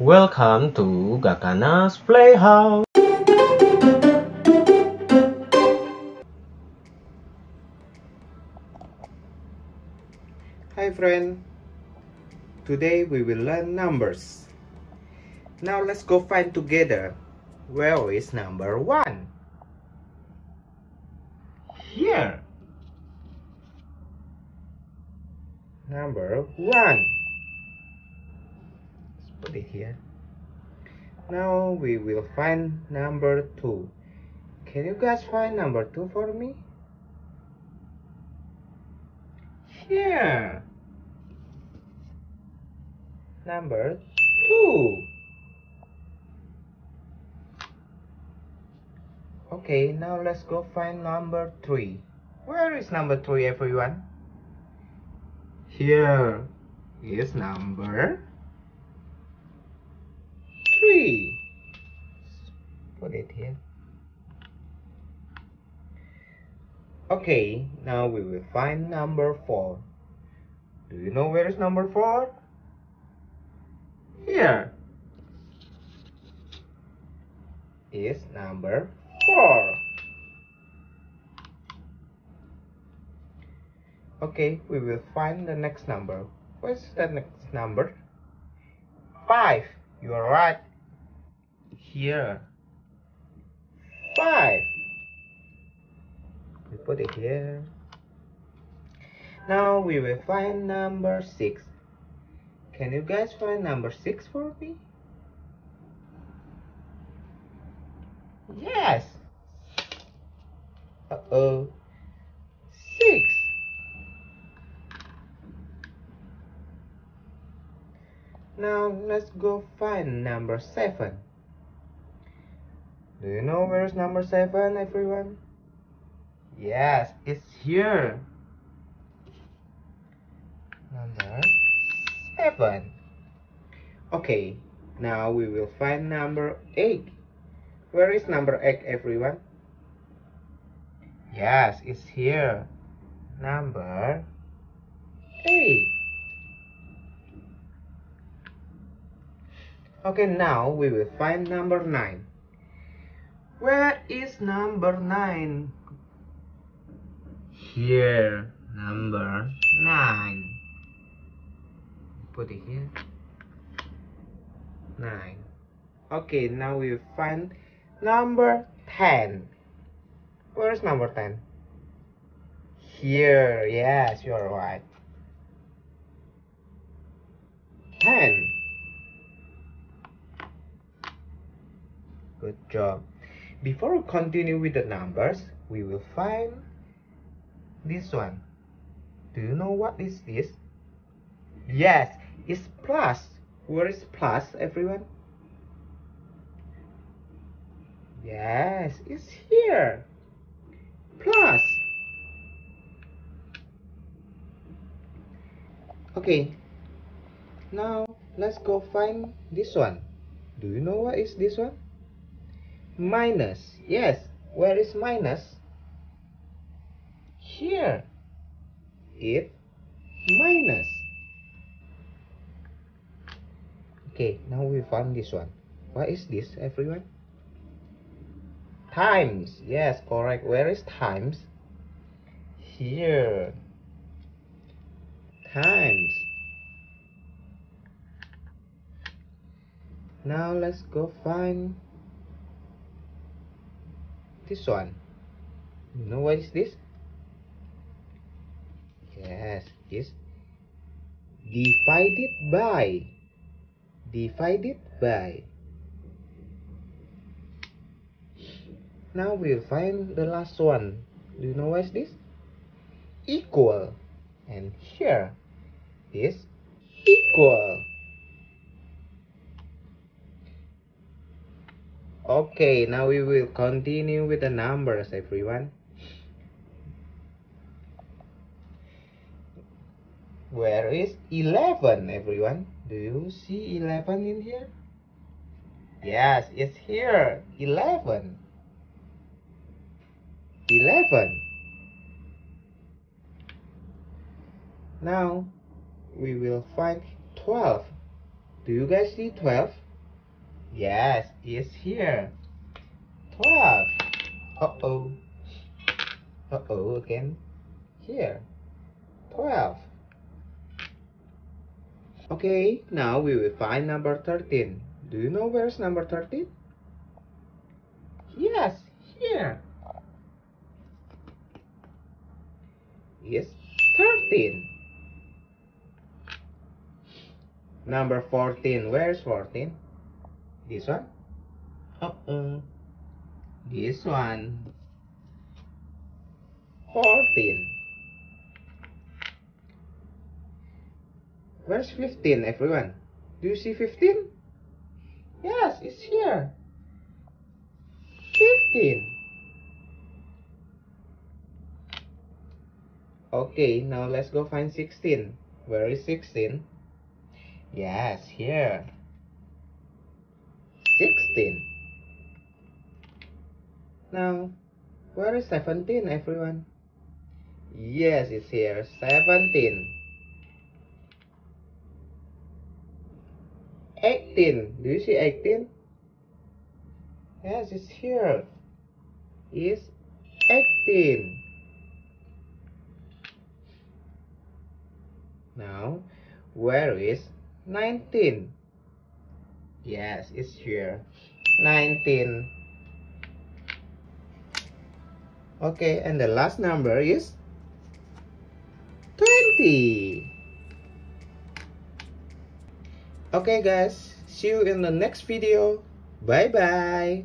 Welcome to Gakana's Playhouse. Hi friend. Today we will learn numbers. Now let's go find together. Where is number 1? Here. Number 1. Here. Now we will find number 2. Can you guys find number 2 for me? Here. Number 2. Okay, now let's go find number 3. Where is number 3 everyone? Here is number It here. Okay, now we will find number 4. Do you know where is number 4? Here is number 4. Okay, we will find the next number. What's the next number? 5. You are right. Here. 5. We put it here. Now we will find number 6. Can you guys find number 6 for me? Yes. Uh-oh. 6. Now let's go find number 7. Do you know where's number 7 everyone? Yes, it's here. Number 7. Okay, now we will find number 8. Where is number 8 everyone? Yes, it's here. Number 8. Okay, now we will find number 9. Where is number 9? Here, number 9. Put it here. 9. Okay, now we find number 10. Where is number 10? Here, yes, you're right. 10. Good job. Before we continue with the numbers, we will find this one. Do you know what is this? Yes, it's plus. Where is plus, everyone? Yes, it's here. Plus. Okay. Now, let's go find this one. Do you know what is this one? Minus. Yes. Where is minus? Here. It minus. Okay, now we found this one. What is this, everyone? Times. Yes, correct. Where is times? Here. Times. Now let's go find this one. You know what is this? Yes, it's divided by. Divided by. Now we'll find the last one. Do you know what is this? Equal. And here is equal. Okay, now we will continue with the numbers, everyone. Where is 11, everyone? Do you see 11 in here? Yes, it's here. 11. 11. Now, we will find 12. Do you guys see 12? Yes, it's here. 12. Uh-oh. Uh-oh again. Here. 12. Okay, now we will find number 13. Do you know where's number 13? Yes, here. Yes, 13. Number 14. Where's 14? This one? Uh-uh. This one. 14. Where's 15, everyone? Do you see 15? Yes, it's here. 15. Okay, now let's go find 16. Where is 16? Yes, here. 16. Now, where is 17, everyone? Yes, it's here. 17. 18. Do you see 18? Yes, it's here. It's 18. Now, where is 19? Yes, it's here. 19. Okay, and the last number is 20. Okay guys, see you in the next video. Bye bye.